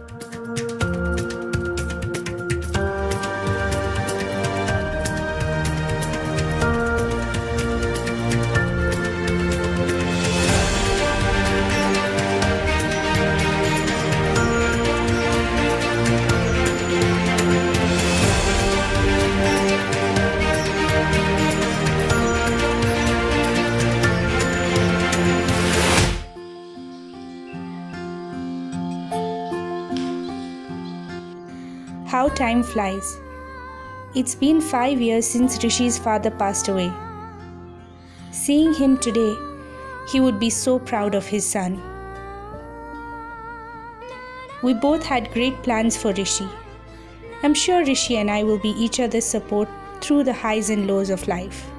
oh How time flies. It's been five years since Rishi's father passed away. Seeing him today, he would be so proud of his son. We both had great plans for Rishi. I'm sure Rishi and I will be each other's support through the highs and lows of life.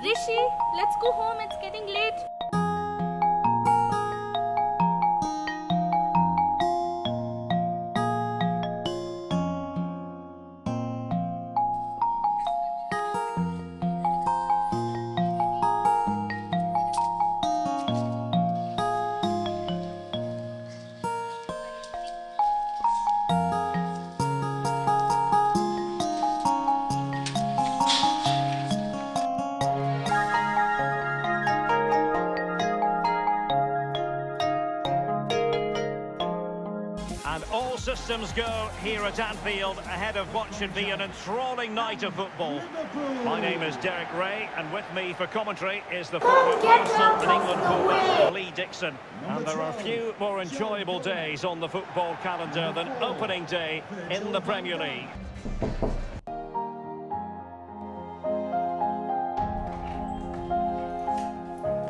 Rishi, let's go home. It's getting late. Systems go here at Anfield ahead of what should be an enthralling night of football. My name is Derek Rae, and with me for commentary is the former get Arsenal and England the fullback way. Lee Dixon. And there are few more enjoyable days on the football calendar than opening day in the Premier League.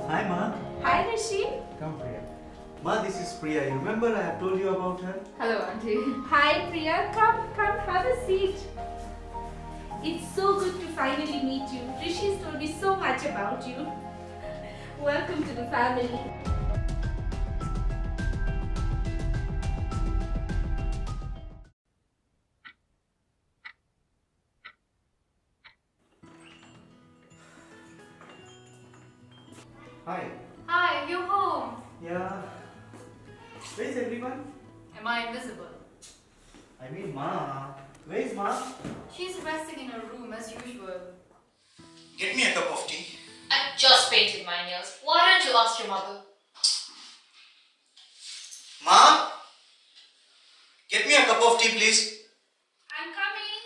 Hi, Ma. Hi, Rishi. Come, Priya. Ma, this is Priya. You remember I have told you about her? Hello, Auntie. Hi, Priya. Come, come, have a seat. It's so good to finally meet you. Rishi's told me so much about you. Welcome to the family. Hi. Hi, you're home. Yeah. Where is everyone? Am I invisible? I mean, Ma. Where is Ma? She's resting in her room as usual. Get me a cup of tea. I just painted my nails. Why don't you ask your mother? Ma? Get me a cup of tea, please. I'm coming.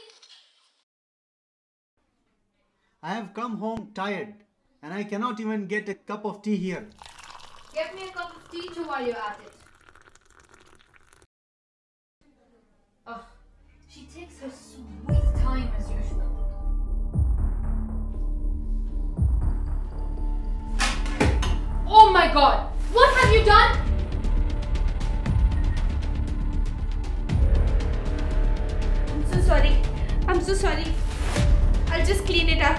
I have come home tired and I cannot even get a cup of tea here. Get me a cup of tea too while you're at it. I'm so sorry. I'll just clean it up.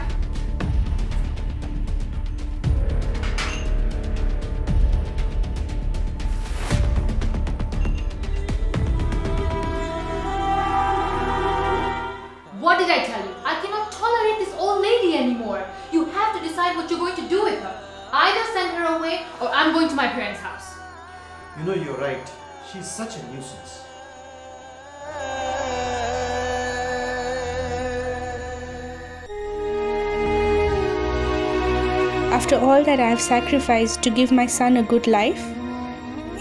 What did I tell you? I cannot tolerate this old lady anymore. You have to decide what you're going to do with her. Either send her away or I'm going to my parents' house. You know, you're right. She's such a nuisance. After all that I have sacrificed to give my son a good life,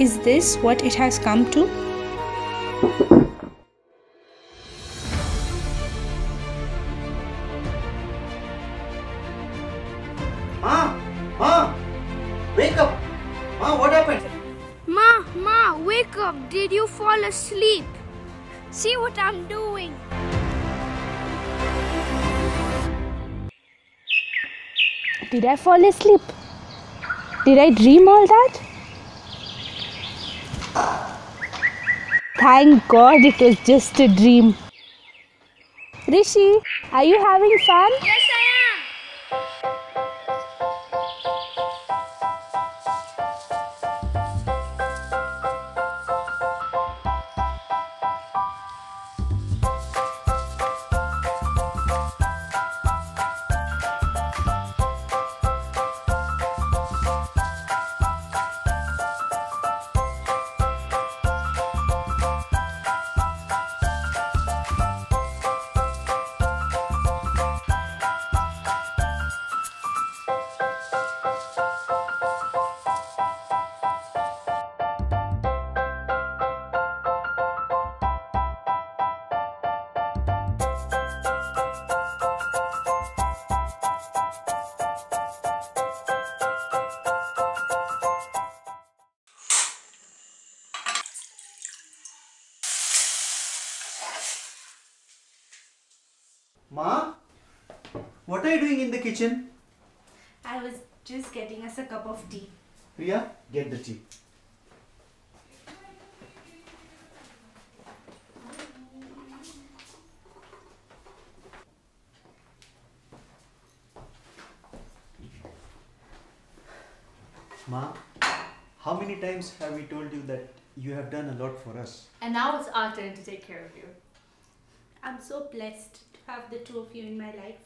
is this what it has come to? Ma! Ma! Wake up! Ma, what happened? Ma, Ma, wake up. Did you fall asleep? See what I'm doing. Did I fall asleep? Did I dream all that? Thank God it was just a dream. Rishi, are you having fun? Yes, What are you doing in the kitchen? I was just getting us a cup of tea. Priya, get the tea. Ma, how many times have we told you that you have done a lot for us? And now it's our turn to take care of you. I'm so blessed to have the two of you in my life.